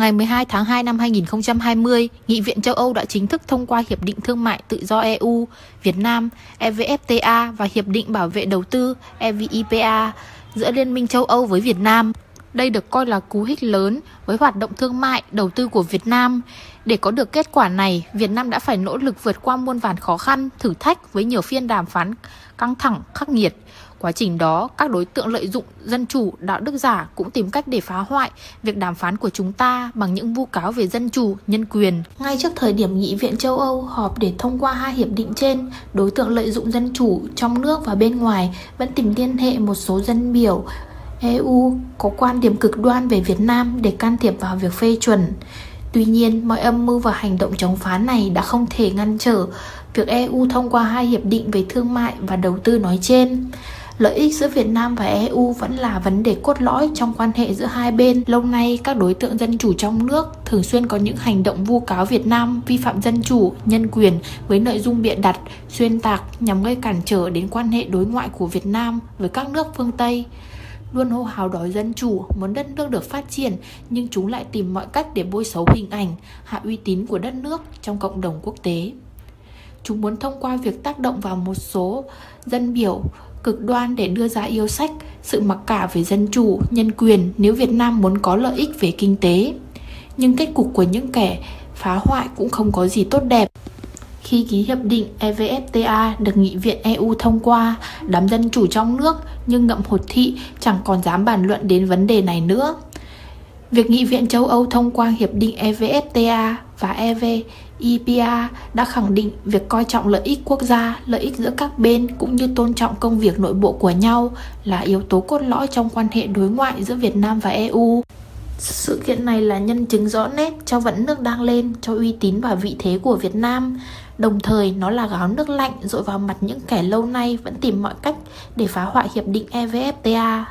Ngày 12 tháng 2 năm 2020, Nghị viện châu Âu đã chính thức thông qua Hiệp định Thương mại Tự do EU, Việt Nam, EVFTA và Hiệp định Bảo vệ Đầu tư EVIPA giữa Liên minh châu Âu với Việt Nam. Đây được coi là cú hích lớn với hoạt động thương mại, đầu tư của Việt Nam. Để có được kết quả này, Việt Nam đã phải nỗ lực vượt qua muôn vàn khó khăn, thử thách với nhiều phiên đàm phán căng thẳng, khắc nghiệt. Quá trình đó, các đối tượng lợi dụng dân chủ, đạo đức giả cũng tìm cách để phá hoại việc đàm phán của chúng ta bằng những vu cáo về dân chủ, nhân quyền. Ngay trước thời điểm Nghị viện châu Âu họp để thông qua hai hiệp định trên, đối tượng lợi dụng dân chủ trong nước và bên ngoài vẫn tìm liên hệ một số dân biểu EU có quan điểm cực đoan về Việt Nam để can thiệp vào việc phê chuẩn. Tuy nhiên, mọi âm mưu và hành động chống phá này đã không thể ngăn trở việc EU thông qua hai hiệp định về thương mại và đầu tư nói trên. Lợi ích giữa Việt Nam và EU vẫn là vấn đề cốt lõi trong quan hệ giữa hai bên. Lâu nay, các đối tượng dân chủ trong nước thường xuyên có những hành động vu cáo Việt Nam vi phạm dân chủ, nhân quyền với nội dung bịa đặt, xuyên tạc nhằm gây cản trở đến quan hệ đối ngoại của Việt Nam với các nước phương Tây luôn hô hào đòi dân chủ, muốn đất nước được phát triển, nhưng chúng lại tìm mọi cách để bôi xấu hình ảnh, hạ uy tín của đất nước trong cộng đồng quốc tế. Chúng muốn thông qua việc tác động vào một số dân biểu cực đoan để đưa ra yêu sách, sự mặc cả về dân chủ, nhân quyền nếu Việt Nam muốn có lợi ích về kinh tế. Nhưng kết cục của những kẻ phá hoại cũng không có gì tốt đẹp. Khi ký hiệp định EVFTA được Nghị viện EU thông qua, đám dân chủ trong nước nhưng ngậm hột thị chẳng còn dám bàn luận đến vấn đề này nữa. Việc Nghị viện châu Âu thông qua hiệp định EVFTA và EVIPA đã khẳng định việc coi trọng lợi ích quốc gia, lợi ích giữa các bên cũng như tôn trọng công việc nội bộ của nhau là yếu tố cốt lõi trong quan hệ đối ngoại giữa Việt Nam và EU. Sự kiện này là nhân chứng rõ nét cho vẫn nước đang lên, cho uy tín và vị thế của Việt Nam. Đồng thời, nó là gáo nước lạnh dội vào mặt những kẻ lâu nay vẫn tìm mọi cách để phá hoại hiệp định EVFTA.